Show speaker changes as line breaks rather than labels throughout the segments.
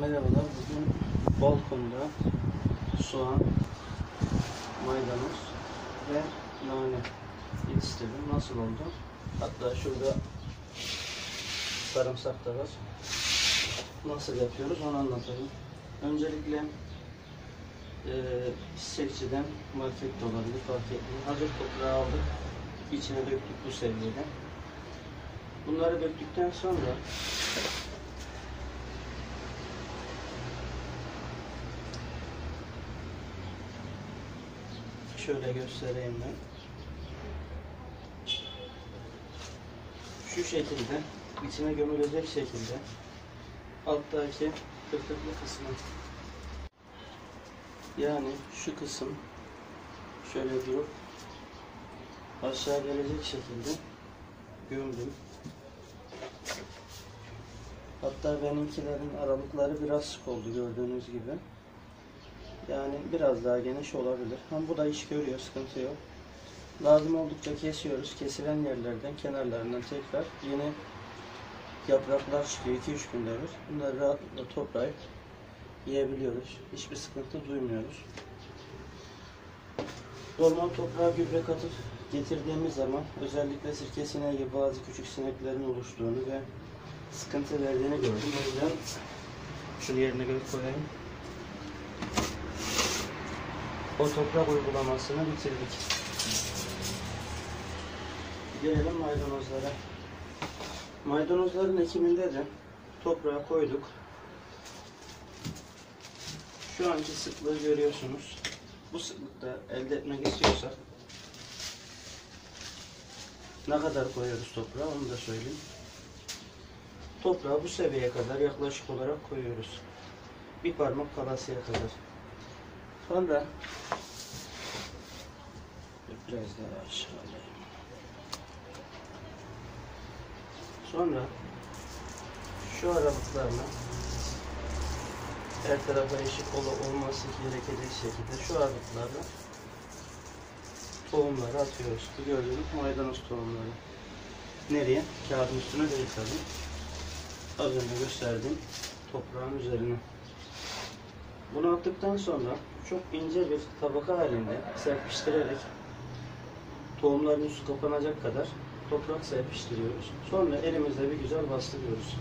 Merhabalar. Bugün balkonda soğan, maydanoz ve nane yetiştirdim. Nasıl oldu? Hatta şurada sarımsak da var. Nasıl yapıyoruz onu anlatayım. Öncelikle e, çiçekçiden market de olabilir fark etmiyor. Hazır toprağı aldık. İçine döktük bu seviyede. Bunları döktükten sonra Şöyle göstereyim ben. Şu şekilde içine gömülecek şekilde alttaki tırtıklı kısmı yani şu kısım şöyle durup aşağı gelecek şekilde gömdüm. Hatta benimkilerin aralıkları biraz sık oldu gördüğünüz gibi. Yani biraz daha geniş olabilir. Ama bu da iş görüyor, sıkıntı yok. Lazım oldukça kesiyoruz. Kesilen yerlerden, kenarlarından tekrar yeni yapraklar çıkıyor 2-3 günde bir. Bunları rahatlıkla toplayıp yiyebiliyoruz. Hiçbir sıkıntı duymuyoruz. Normal toprağa gübre katıp getirdiğimiz zaman özellikle sirkesine gibi bazı küçük sineklerin oluştuğunu ve sıkıntı verdiğini gördüm. O yüzden şunu yerine göre koyayım. O toprak uygulamasını bitirdik. Gelelim maydanozlara. Maydanozların ekiminde de toprağa koyduk. Şu anki sıklığı görüyorsunuz. Bu sıklıkta elde etmek istiyorsak ne kadar koyuyoruz toprağa onu da söyleyeyim. Toprağı bu seviyeye kadar yaklaşık olarak koyuyoruz. Bir parmak kalasıya kadar. Sonra biraz daha aşağı alayım. Sonra şu aralıklarla her tarafa eşit ol olması gerekecek şekilde şu aralıklarla tohumları atıyoruz. Bu gördüğünüz maydanoz tohumları. Nereye? Kağıdın üstüne değil tabii. Az önce gösterdiğim toprağın üzerine. Bunu attıktan sonra çok ince bir tabaka halinde serpiştirerek tohumların üstü kapanacak kadar toprak serpiştiriyoruz. Sonra elimizle bir güzel bastırıyoruz.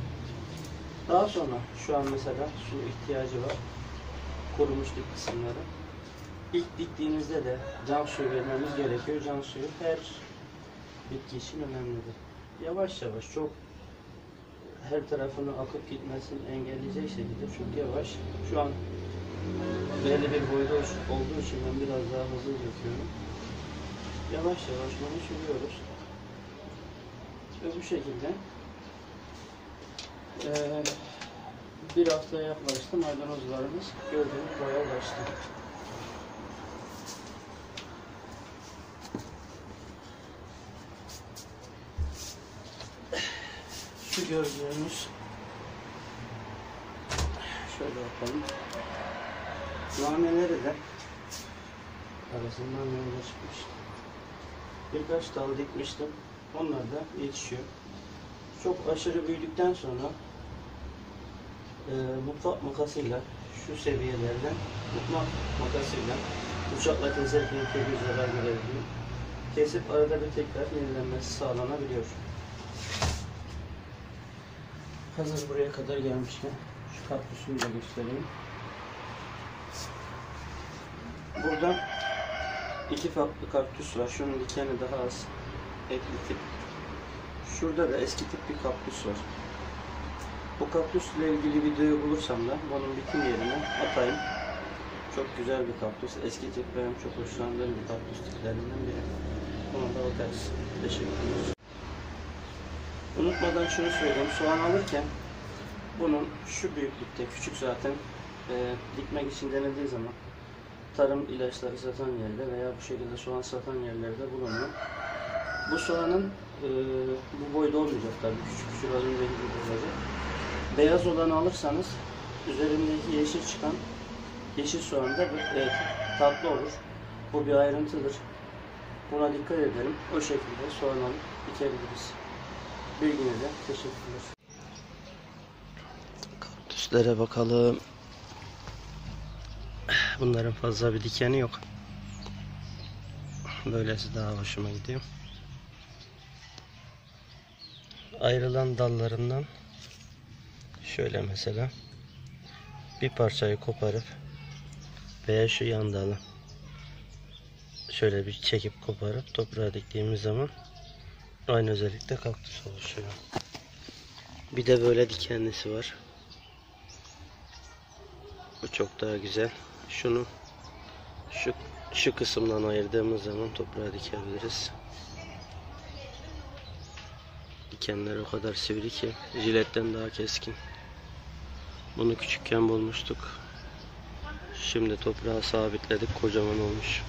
Daha sonra şu an mesela su ihtiyacı var. Kurumuş dip kısımları. İlk diktiğinizde de can suyu vermemiz gerekiyor. Can suyu her bitki için önemlidir. Yavaş yavaş çok her tarafını akıp gitmesini engelleyecek şekilde çok yavaş. Şu an belli bir boyda olduğu için ben biraz daha hızlı döküyorum. Yavaş yavaş bunu sürüyoruz. Ve bu şekilde eee, bir haftaya yaklaştı maydanozlarımız gördüğünüz boya ulaştı. Şu gördüğünüz şöyle yapalım. Naneleri de arasından yola çıkmış. Birkaç dal dikmiştim. Onlar da yetişiyor. Çok aşırı büyüdükten sonra e, mutfak makasıyla şu seviyelerden mutfak makasıyla bıçakla keserken bir zarar görebiliyor. Kesip arada bir tekrar yenilenmesi sağlanabiliyor. Hazır buraya kadar gelmişken şu kaktüsümü de göstereyim. Burada iki farklı kaktüs var. Şunun dikeni daha az ekli tip. Şurada da eski tip bir kaktüs var. Bu kaktüsle ilgili videoyu bulursam da bunun bitim yerine atayım. Çok güzel bir kaktüs. Eski tip benim çok hoşlandığım bir kaktüs tiplerinden biri. Ona da bakarız. Teşekkürler. Unutmadan şunu söyleyeyim. Soğan alırken bunun şu büyüklükte, küçük zaten e, dikmek için denediği zaman tarım ilaçları satan yerde veya bu şekilde soğan satan yerlerde bulunuyor. Bu soğanın e, bu boyda olmayacak tabii. Küçük küçük az önceki gibi olacak. Beyaz olanı alırsanız üzerindeki yeşil çıkan yeşil soğan da e, tatlı olur. Bu bir ayrıntıdır. Buna dikkat edelim. O şekilde soğan alıp dikebiliriz. Bilginize teşekkürler. Kaktüs. Üstlere bakalım. Bunların fazla bir dikeni yok. Böylesi daha hoşuma gidiyor. Ayrılan dallarından şöyle mesela bir parçayı koparıp veya şu yan dalı şöyle bir çekip koparıp toprağa diktiğimiz zaman aynı özellikle kaktüs oluşuyor. Bir de böyle dikenlisi var. Bu çok daha güzel. Şunu şu şu kısımdan ayırdığımız zaman toprağa dikebiliriz. Dikenler o kadar sivri ki jiletten daha keskin. Bunu küçükken bulmuştuk. Şimdi toprağa sabitledik. Kocaman olmuş.